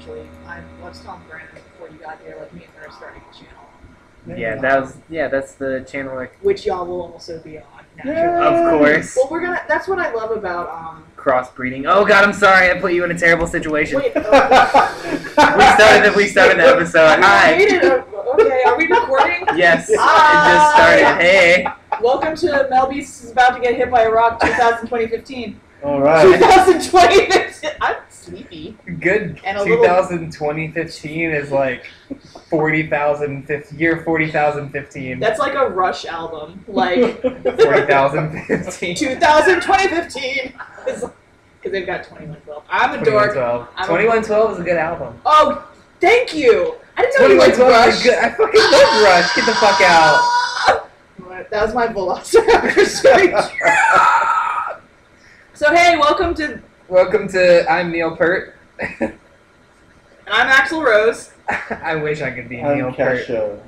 actually. I was telling Brandon before you got here, like me and her are starting a channel, Yeah, that was yeah. That's the channel. Like, which y'all will also be on. Naturally. of course, Well, we're gonna. That's what I love about um. crossbreeding. Oh God, I'm sorry. I put you in a terrible situation. Wait. Uh, We started. We started the episode. Hi. made. Okay, are we recording? Yes, it just started. Hey. Welcome to Melby's is about to get hit by a rock 2015. All right. 2020. I'm sleepy. Good. And a little- is like 40,000 fif- year 40,015. That's like a Rush album. Like 40,015. 2015 because they've got 2112. I'm a dork. 2112. I'm 2112 is a good album. Oh, thank you. I didn't know you liked 2112 is Rush. good. I fucking love Rush. Get the fuck out. That was my Velociraptor. So hey, welcome to, Welcome to I'm Neil Peart. and I'm Axl Rose. I wish I could be Neil I'm Peart. Kesha.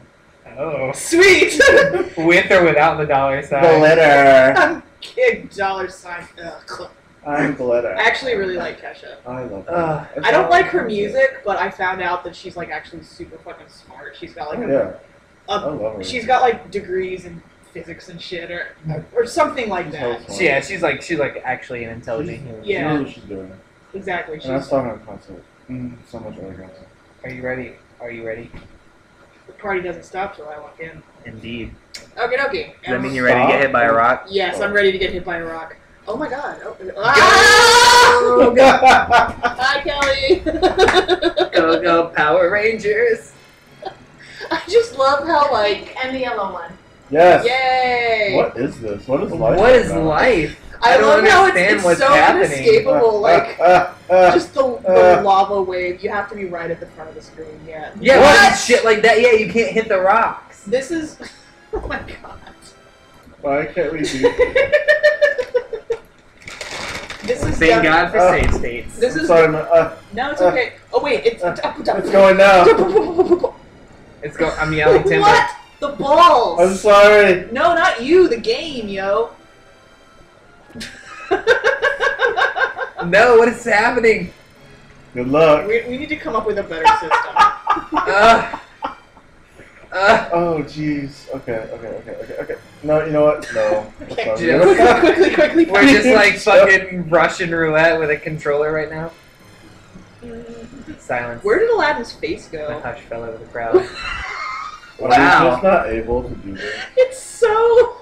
Oh. Sweet. With or without the dollar sign. Glitter. I'm kid dollar sign. Ugh. I'm glitter. I actually really like Kesha. I love her. Ugh. It's I don't like her music, but I found out that she's like actually super fucking smart. She's got like a, Yeah, I a love her. she's got like degrees in physics and shit or or something like She's that. so yeah, she's like she's like actually an intelligent She's- human. She Yeah. knows what she's doing. Exactly. And I saw her in concert. Mm, so much elegance. Are you ready? Are you ready? the party doesn't stop till I walk in. Indeed. Okay, okay. Does that mean you're ready to get hit by a rock? Yes, I'm ready to get hit by a rock. Oh my god. Oh, Oh, ah! God. Hi, Kelly. Go go Power Rangers! I just love how like, and the yellow one. Yes. yay! What is this? What is life? What is right now? life? I, I don't love how it's, it's what's so happening. inescapable. Like Uh, uh, uh, just the, the lava wave. You have to be right at the front of the screen. Yeah. Yeah, What? what? shit like that. Yeah, you can't hit the rocks. This is. Oh my god. why can't we do? this is. Thank def- God for Uh, save states. This is. Sorry, man. Uh, No, it's uh, okay. Oh wait, it's. uh, it's going now. It's go. I'm yelling timber. What? The balls. I'm sorry. No, not you. The game, yo. No, what is happening? Good luck. we, we need to come up with a better system. Uh, uh, Oh, jeez. Okay, okay, okay, okay, okay. No, you know what? No. Okay. not quickly, quickly, quickly. we're just like fucking Russian roulette with a controller right now. Silence. Where did Aladdin's face go? The hush fell over the crowd. Wow. he's just not able to do that. It's so.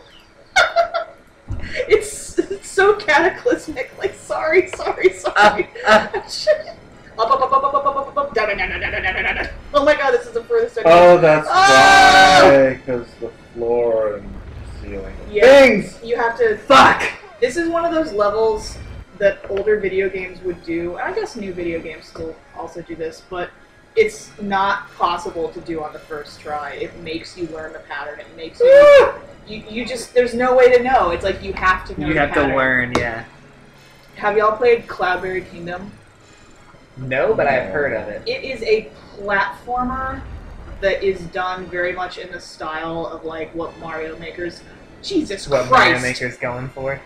it's, it's, so cataclysmic. Like, sorry, sorry, sorry. Oh my god, this is the furthest I've Oh, that's ah! oh! why, because the floor and ceiling. Yeah, Things! You have to... Fuck! This is one of those levels that older video games would do, and I guess new video games still also do this, but it's not possible to do on the first try. It makes you learn the pattern. It makes you. Ah! You, you just there's no way to know. It's like you have to know. You the have to learn, yeah. Have y'all played Cloudberry Kingdom? No, but I've heard of it. It is a platformer that is done very much in the style of like what Mario Maker's. Jesus What Christ! Mario Maker's going for.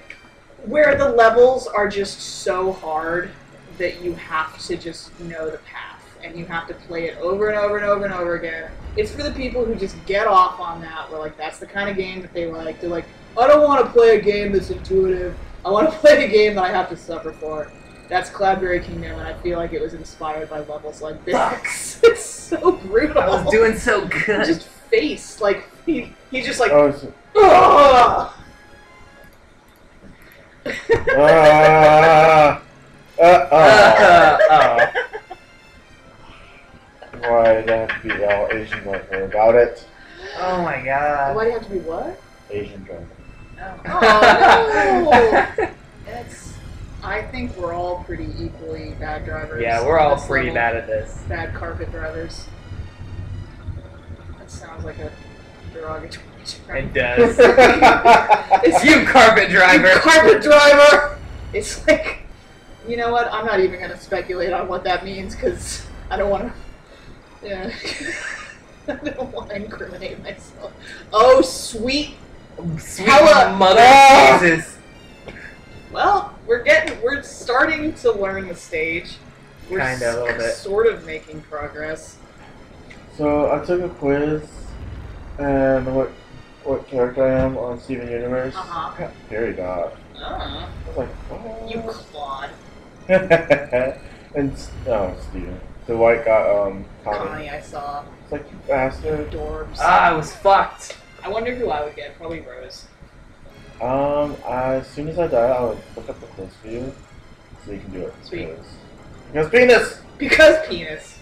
where the levels are just so hard that you have to just know the path and you have to play it over and over and over and over again. It's for the people who just get off on that, where like that's the kind of game that they like. They're like, I don't want to play a game that's intuitive. I want to play a game that I have to suffer for. That's Cloudberry Kingdom, and I feel like it was inspired by levels like this. it's so brutal. I was doing so good. just face like he, he's just like. Oh, it's, "Ugh." uh, uh, uh, Uh, oh. Why did I have to be all Asian driver about it? Oh my god. Why do you have to be what? Asian driver. Oh. oh, no. It's. I think we're all pretty equally bad drivers. yeah, we're all pretty level. bad at this. Bad carpet drivers. That sounds like a derogatory term. It does. It's you carpet driver. You carpet driver. It's like, you know what? I'm not even gonna speculate on what that means because I don't want to. Yeah. I don't want to incriminate myself. Oh, sweet. Sweet Hella- mother Ah! Jesus. Well, we're getting, we're starting to learn the stage. We're Kinda, a s- little bit. Sort of making progress. So I took a quiz, and what what character I am on Steven Universe? Uh huh. Peridot. Uh, I was like, what? you Claude. and s- no, Steven. The white guy, um, Connie. Connie, I saw. It's like you bastard. Dorbs. Ah, I was fucked. I wonder who I would get. Probably Rose. Um, as soon as I die, I would look up the quiz for you, so you can do it. Sweet. Because- Because penis. Because penis.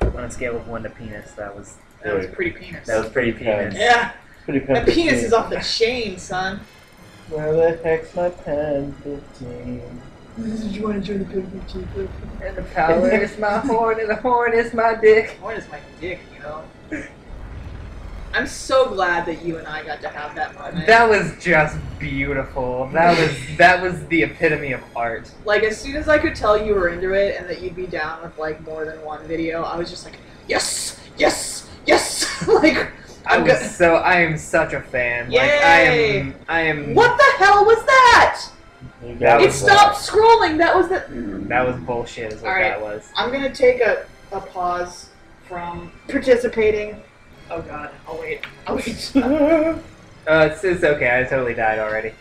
On a scale of one to penis, that was That was pretty penis. that was pretty Penis. penis. yeah, Pretty that pen penis is off the chain, son. Where the heck's my pen 15? Did you want to join the Pig Chief? And the power is my horn, and the horn is my dick. What is my dick, you know? I'm so glad that you and I got to have that moment. That was just beautiful. That was that was the epitome of art. like as soon as I could tell you were into it and that you'd be down with like more than one video, I was just like, yes, yes, yes. like, I I'm was so I am such a fan. Like I am I am what the hell was that? You That It was stopped scrolling. That was the. that was bullshit is what Alright. that was. I'm gonna take a, a pause from participating. Oh god, I'll wait. I'll wait. Uh it's, it's okay, I totally died already.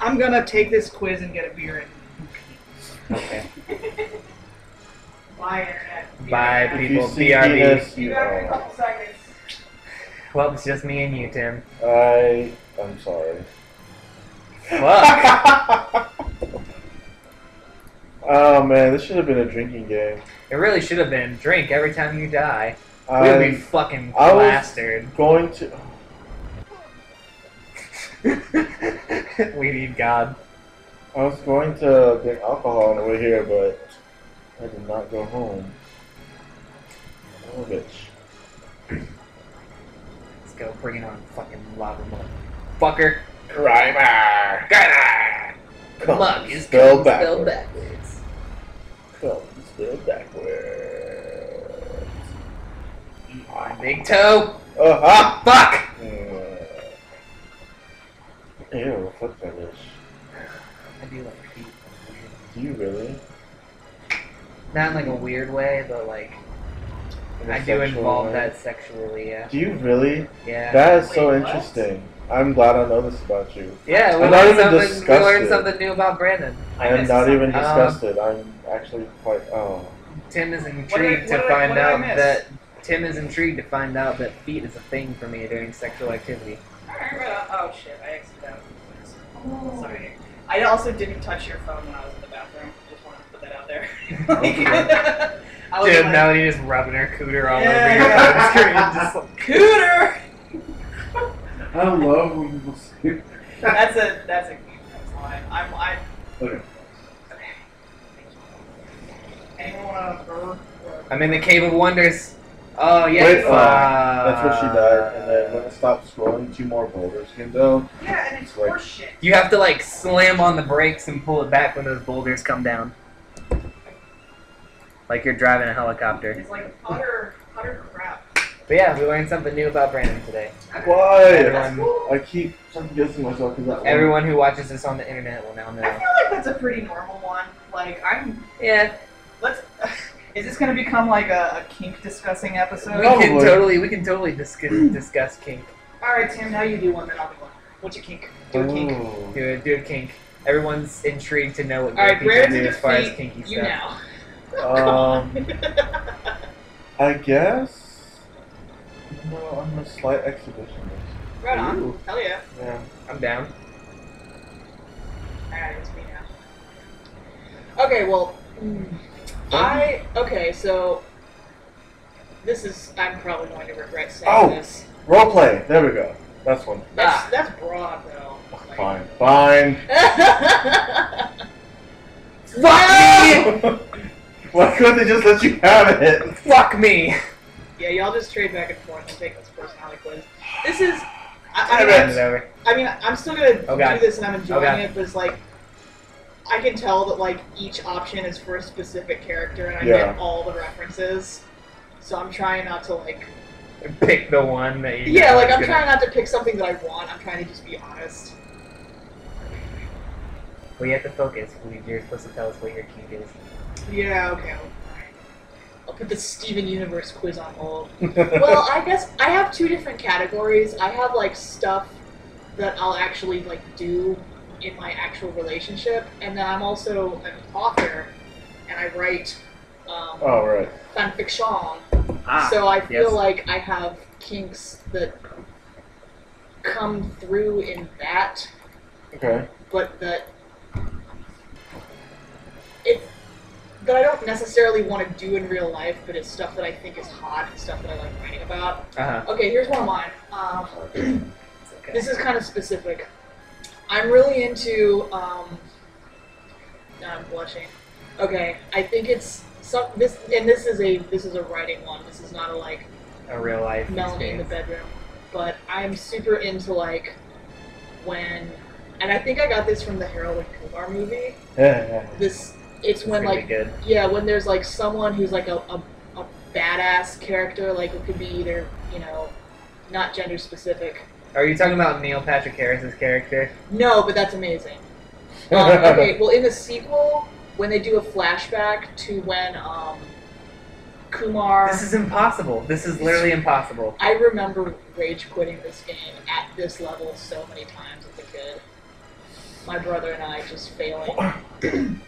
I'm gonna take this quiz and get a beer and. Okay. Bye, internet. Bye, If you people. see BRB. penis, You you got it in a are. couple seconds. Well, it's just me and you, Tim. I. I'm sorry. Fuck. oh man, this should have been a drinking game. It really should have been drink every time you die. We would be fucking I was- plastered. going to. we need God. I was going to drink alcohol on the way here, but I did not go home. Oh, bitch. Let's go, bring it on, fucking lava motherfucker. Grimer! Grimer! Come Mug is spelled backwards. backwards. Come spelled backwards. On big toe. Oh, ha! Fuck! Mm. Ew, foot fetish. I do like feet. Do you really? Not in like a weird way, but like I do involve way? that sexually. Yeah. Do you really? Yeah. That is so Wait, what? interesting. I'm glad I know this about you. yeah. We I'm not learned even something. We disgusted. learned something new about Brandon. I am not even Uh, disgusted. I'm actually quite. Oh. Tim is What did I- intrigued to find I out that Tim is intrigued to find out that feet is a thing for me during sexual activity. Alright, right, oh shit, I exited out. Sorry. I also didn't touch your phone when I was in the bathroom. Just wanted to put that out there. Like, I was Dude, like, Melody's rubbing her cooter all Yeah, over your yeah. screen. Just like, Cooter! I love when people say. That's a that's a cute line. I'm I. Okay. Anyone want a burr? I'm in the Cave of Wonders. Oh yeah. Wait, fuck. uh, that's where she died, and then when it stopped scrolling, two more boulders came down. Yeah, and it's Like- horseshit. You have to like slam on the brakes and pull it back when those boulders come down. Like you're driving a helicopter. It's like utter utter crap. But yeah, we learned something new about Brandon today. Why? Everyone, I keep second guessing myself because that one- everyone who watches this on the internet will now know. I feel like that's a pretty normal one. Like I'm Yeah, let's. Is this gonna become like a, a kink discussing episode? we can Probably. totally we can totally discuss discuss kink. All right, Tim. Now you do one, then I'll do one. What's your kink? Do a kink. Ooh. Do a do a kink. Everyone's intrigued to know what All right, people Brandon do as far as defeat kinky you stuff. now. Um, I guess. No, I'm a slight exhibitionist. right on. Ooh. Hell yeah. Yeah. I'm down. Alright, it's me now. Okay, well, I okay, so this is I'm probably going to regret saying Oh. this. Roleplay. There we go. That's one. That's Ah. that's broad though. Like- Fine. Fine. Fuck me! Why couldn't they just let you have it? Fuck me! yeah, y'all just trade back and forth and take this personality quiz. This is. I, I, Damn mean, it. Hand it over. I mean, I'm still gonna Oh, do this and I'm enjoying Oh, it, but it's like I can tell that like each option is for a specific character and I Yeah. get all the references. So I'm trying not to like Pick the one that you. Yeah, know like I'm gonna- trying not to pick something that I want. I'm trying to just be honest. We have to focus. You're supposed to tell us what your kink is. Yeah, okay. I'll, I'll put the Steven Universe quiz on hold. well, I guess I have two different categories. I have like stuff that I'll actually like do in my actual relationship, and then I'm also an author, and I write um, oh right. fan fiction. Ah, so I feel yes. like I have kinks that come through in that, Okay. but that it that I don't necessarily want to do in real life, but it's stuff that I think is hot and stuff that I like writing about. Uh-huh. Okay, here's one of mine. Um, okay. this is kind of specific. I'm really into. Um, now I'm blushing. Okay, I think it's some this, and this is a this is a writing one. This is not a like a real life Melanie in the bedroom, but I'm super into like when, and I think I got this from the Harold and Kumar movie. Yeah, yeah. This it's It's when like good. yeah, when there's like someone who's like a, a, a badass character, like it could be either, you know, not gender specific. Are you talking about Neil Patrick Harris's character? No, but that's amazing. Um, okay, well, in the sequel, when they do a flashback to when um, Kumar. This is impossible. This is literally impossible. I remember rage quitting this game at this level so many times as a kid. My brother and I just failing.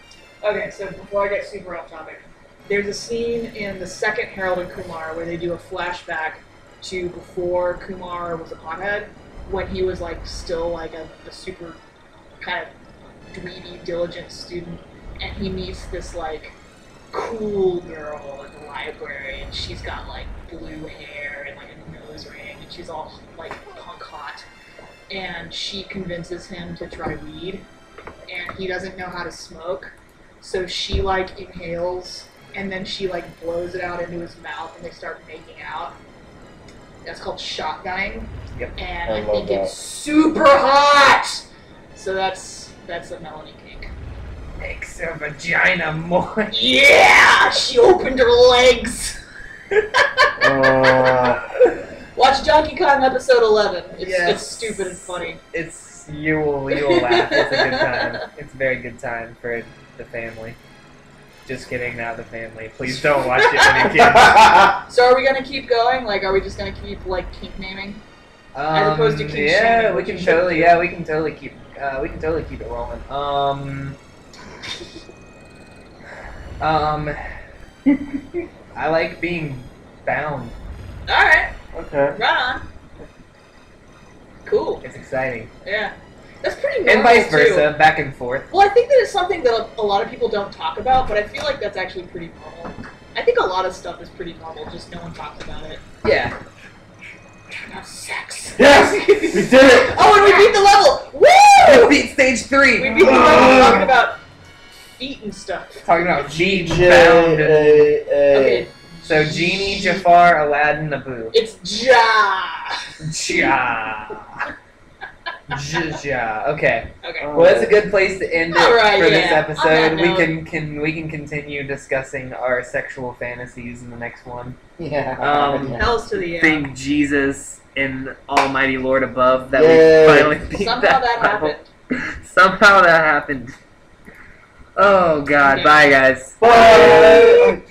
okay, so before I get super off topic, there's a scene in the second Harold and Kumar where they do a flashback to before Kumar was a pothead, when he was like still like a, a super kind of dweeby, diligent student, and he meets this like cool girl at the library, and she's got like blue hair and like a nose ring, and she's all like punk hot. And she convinces him to try weed, and he doesn't know how to smoke, so she like inhales, and then she like blows it out into his mouth, and they start making out. That's called shotgunning. Yep. And I I, think that. it's super hot. So that's that's a Melanie kink. Makes her vagina more. Yeah, she opened her legs. Uh, Watch Donkey Kong episode eleven. It's Yes. it's stupid and funny. It's you will you will laugh. It's a good time. It's a very good time for the family. Just kidding, not the family. Please don't watch it when you're kids. So are we gonna keep going? Like, are we just gonna keep like kink naming? As opposed to Um, keep yeah, shaming, we can totally yeah we can totally keep uh, we can totally keep it rolling. Um, um, I like being bound. All right, okay. right on. Cool. It's exciting, Yeah, that's pretty normal and vice too. versa, back and forth. Well, I think that it's something that a, a lot of people don't talk about, but I feel like that's actually pretty normal. I think a lot of stuff is pretty normal, just no one talks about it. Yeah. Now, sex. Yes, we did it. Oh, and we beat the level! Woo! We Beat stage three. We beat the level ah. talking about feet and stuff. Talking about being bound. A A. Okay, So Genie, Jafar, Aladdin, Abu. it's Ja. Ja. J- Ja. Okay. Okay. Well, that's a good place to end it All right, for this yeah. Episode. We note- can can we can continue discussing our sexual fantasies in the next one. Yeah. Um, yeah. Hells to the yeah. Thank Jesus and Almighty Lord above that Yay. we finally beat Somehow that level. happened. Somehow that happened. Oh God! Yeah. Bye, guys. Bye.